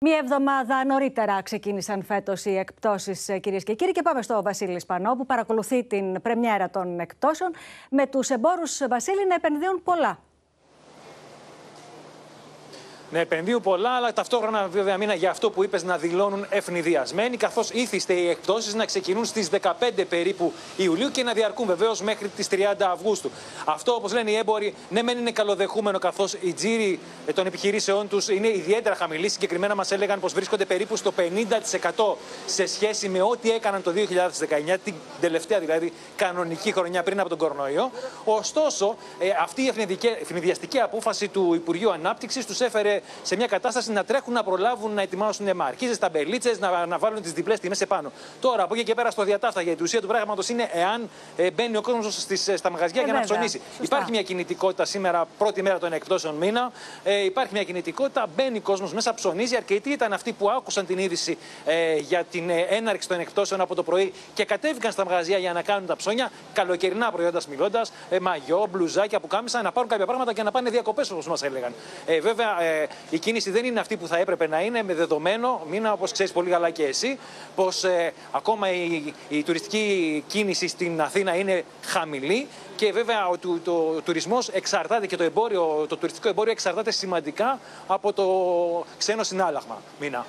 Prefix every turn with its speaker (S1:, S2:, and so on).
S1: Μία εβδομάδα νωρίτερα ξεκίνησαν φέτος οι εκπτώσεις, κυρίες και κύριοι. Και πάμε στο Βασίλης Σπανό, που παρακολουθεί την πρεμιέρα των εκπτώσεων. Με τους εμπόρους, Βασίλη, να επενδύουν πολλά.
S2: Να επενδύουν πολλά, αλλά ταυτόχρονα βέβαια μήνα για αυτό που είπες να δηλώνουν ευνηδιασμένοι, καθώς ήθιστε οι εκπτώσει να ξεκινούν στις 15 περίπου Ιουλίου και να διαρκούν βεβαίως μέχρι τις 30 Αυγούστου. Αυτό, όπως λένε οι έμποροι, ναι, μεν είναι καλοδεχούμενο, καθώς οι τζίροι των επιχειρήσεών τους είναι ιδιαίτερα χαμηλοί. Συγκεκριμένα μας έλεγαν πως βρίσκονται περίπου στο 50% σε σχέση με ό,τι έκαναν το 2019, την τελευταία δηλαδή κανονική χρονιά πριν από τον κορονοϊό. Ωστόσο, ε, αυτή η ευνηδιαστική απόφαση του Υπουργείου Ανάπτυξης τους έφερε σε μια κατάσταση να τρέχουν να προλάβουν να ετοιμάσουν μαρκίζε, ταμπελίτσε, να, να βάλουν τις διπλές τιμές επάνω. Τώρα από εκεί και πέρα στο διατάφτα, γιατί η ουσία του πράγματος είναι εάν ε, μπαίνει ο κόσμος στα μαγαζιά ε, για να ψωνίσει. Υπάρχει μια κινητικότητα σήμερα, πρώτη μέρα των εκπτώσεων μήνα. Ε, υπάρχει μια κινητικότητα, μπαίνει ο κόσμος μέσα, ψωνίζει. Αρκετοί ήταν αυτοί που άκουσαν την είδηση ε, για την ε, έναρξη των εκπτώσεων από το πρωί και κατέβηκαν στα μαγαζιά για να κάνουν τα ψώνια. Καλοκαιρινά προϊόντα μιλώντας, ε, μαγιό, μπλουζάκια που κάμισαν να πάρουν κάποια πράγματα και να πάνε διακοπές όπως μας έλεγαν. Ε, βέβαια, ε, η κίνηση δεν είναι αυτή που θα έπρεπε να είναι, με δεδομένο, μήνα όπως ξέρεις πολύ καλά και εσύ, πως ε, ακόμα η, η τουριστική κίνηση στην Αθήνα είναι χαμηλή και βέβαια ο, το, το, ο τουρισμός εξαρτάται και το, εμπόριο, το τουριστικό εμπόριο εξαρτάται σημαντικά από το ξένο συνάλλαγμα. Μήνα.